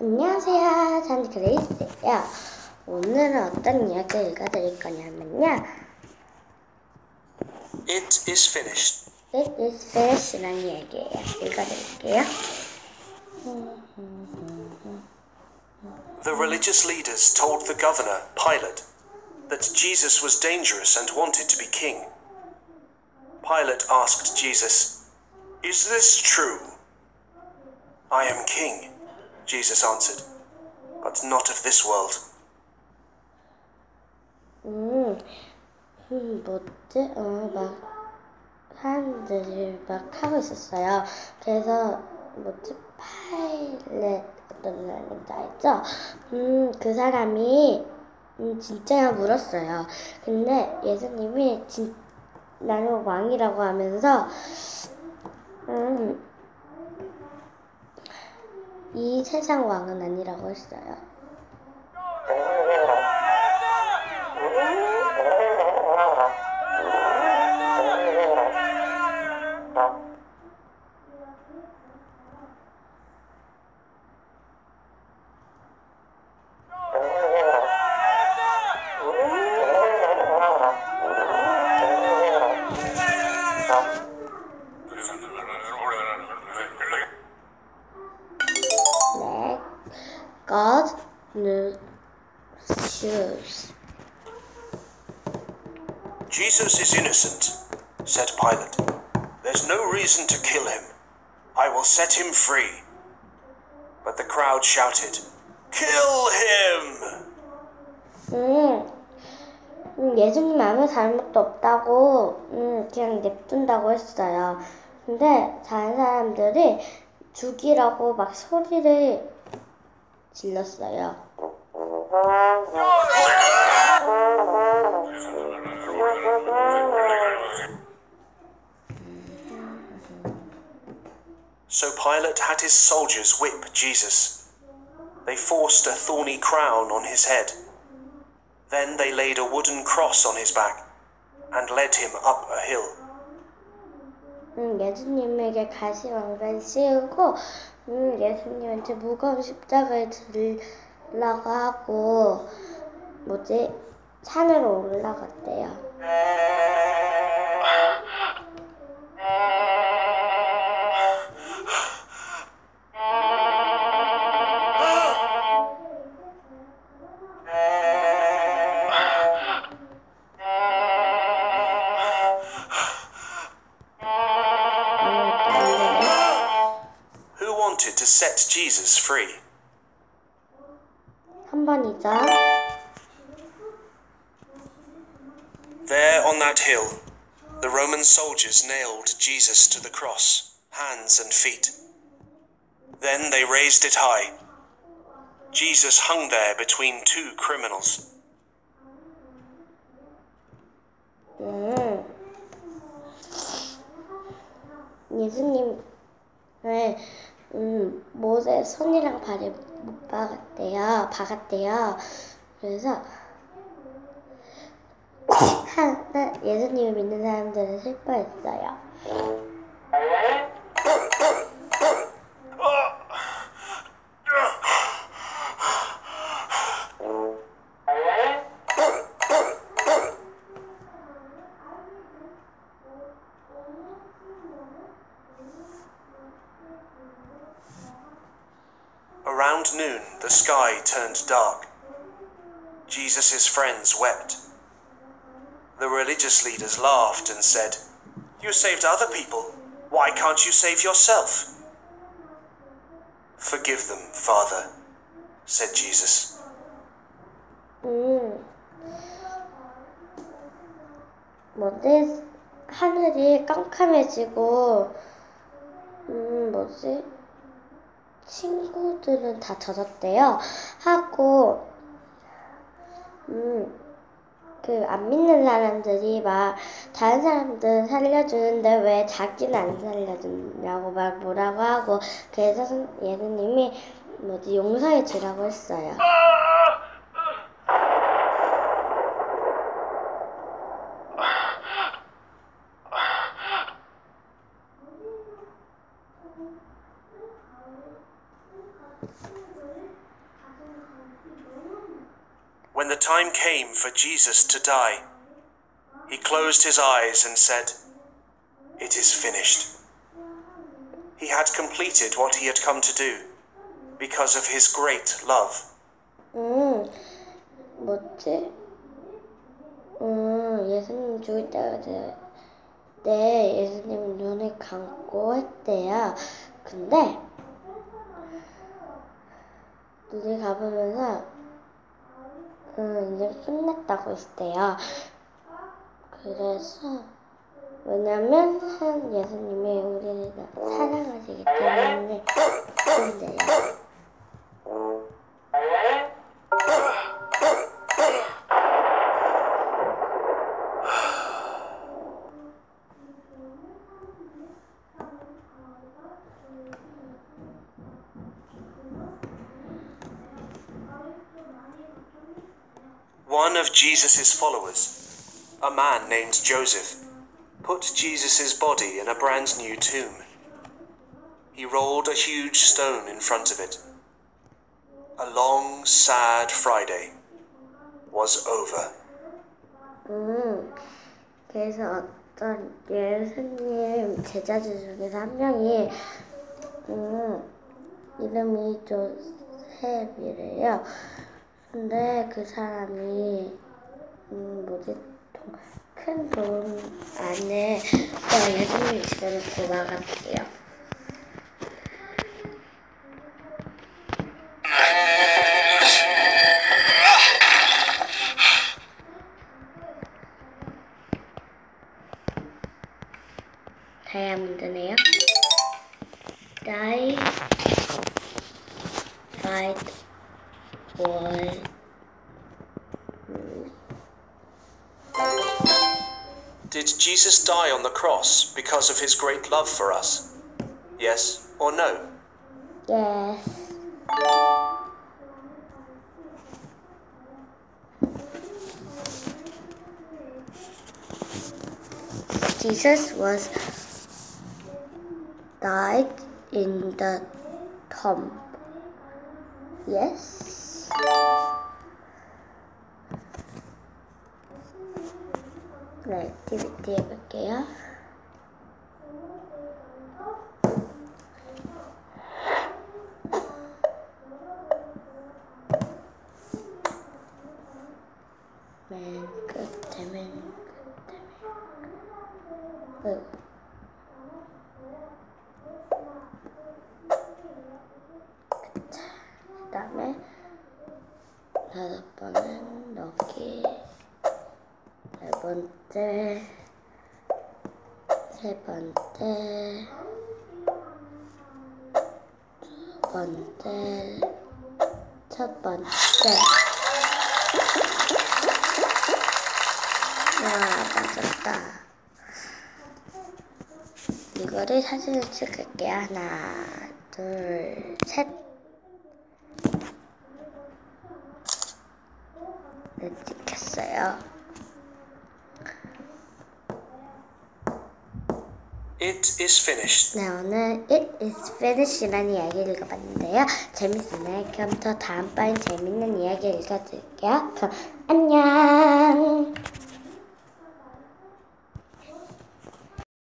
안녕하세요. 저는 그레이스예요. 오늘은 어떤 이야기를 읽어드릴 거냐면요. It is finished. It is finish라는 이야기예요. 읽어드릴게요. The religious leaders told the governor, Pilate, that Jesus was dangerous and wanted to be king. Pilate asked Jesus, Is this true? I am king, Jesus answered, but not of this world. 음, 음, 뭐지? 어, 막, 사람들이 막 하고 있었어요. 그래서, 뭐지? 파일렛 어떤 사람인지 알죠? 음, 그 사람이, 음, 진짜야 물었어요. 근데 예수님이 진, 나는 왕이라고 하면서, 음, 이 세상 왕은 아니라고 했어요. Jesus is innocent, said Pilate. There's no reason to kill him. I will set him free. But the crowd shouted, Kill him! 음, 음, 예수님 아무 잘못도 없다고, 음, 그냥 냅둔다고 했어요. 근데 다른 사람들이 죽이라고 막 소리를 질렀어요. So Pilate had his soldiers whip Jesus. They forced a thorny crown on his head. Then they laid a wooden cross on his back and led him up a hill. 음, 예수님에게 가시왕을 씌우고, 음, 예수님한테 무거운 십자가를 들 하고, 뭐지, 산으로 올라갔대요. free? 한 번이죠. There on that hill, the Roman soldiers nailed Jesus to the cross, hands and feet. Then they raised it high. Jesus hung there between two criminals. 음. 예수님을 음, 못에 손이랑 발을 못 박았대요. 박았대요. 그래서 한, 한 예수님을 믿는 사람들은 슬퍼했어요. Around noon, the sky turned dark. Jesus' friends wept. The religious leaders laughed and said, You saved other people. Why can't you save yourself? Forgive them, Father, said Jesus. 음, 뭐지? 하늘이 깜깜해지고, 음, 뭐지? 친구들은 다 젖었대요. 하고, 음, 그, 안 믿는 사람들이 막, 다른 사람들 살려주는데 왜 자기는 안 살려주냐고 막 뭐라고 하고, 그래서 선- 예수님이 뭐지, 용서해 주라고 했어요. When the time came for Jesus to die, he closed his eyes and said, It is finished. He had completed what he had come to do because of his great love. 음, 뭐지? 음, 예수님 죽을 때가 돼. 네, 예수님 눈을 감고 했대요. 근데, 눈을 감으면서, 음, 이제 끝났다고 했대요. 그래서, 왜냐면, 한 예수님이 우리를 사랑하시기 때문에, 그런데요. One of Jesus' followers, a man named Joseph, put Jesus' body in a brand new tomb. He rolled a huge stone in front of it. A long, sad Friday was over. 음, 그래서 어떤 예수님 제자들 중에서 한 명이, 음, 이름이 조셉이래요. 근데 그 사람이, 음, 뭐지, 돈- 큰돈 안에 어, 예수님 집어넣고 나갔대요. 다이아몬드네요. Die, fight, war. Did Jesus die on the cross because of his great love for us? Yes or no? Yes. Jesus was died in the tomb. Yes. 네, 액티비티 해볼게요. 맨 끝에 맨 끝에 맨 끝에 그 다음에 다섯 번은 넣기 네 번째 세 번째 두 번째 첫 번째. 와 맞았다. 이거를 사진을 찍을게요. 하나 둘 셋 네, 찍혔어요 It is finished. 네, 오늘 It is finish라는 이야기를 읽어봤는데요. 재밌었나요? 그럼 더 다음번엔 재밌는 이야기 읽어드릴게요. 그럼 안녕!